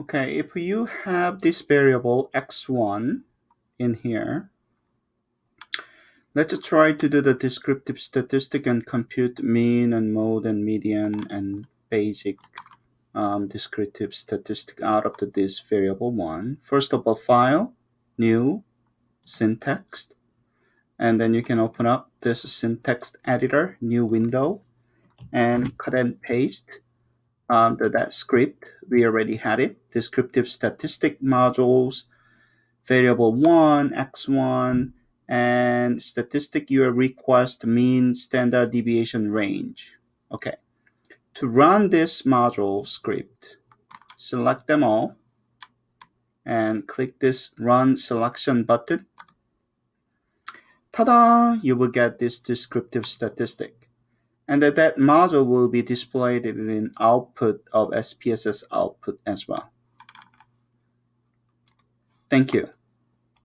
Okay, if you have this variable x1 in here, let's try to do the descriptive statistic and compute mean and mode and median and basic um, descriptive statistic out of the, this variable one. First of all, file, new, syntax, and then you can open up this syntax editor, new window, and cut and paste um, the, that script. We already had it. Descriptive statistic modules, variable one, x1, and statistic your request mean standard deviation range. Okay. To run this module script, select them all and click this run selection button. Ta-da! You will get this descriptive statistic. And that, that module will be displayed in output of SPSS output as well. Thank you.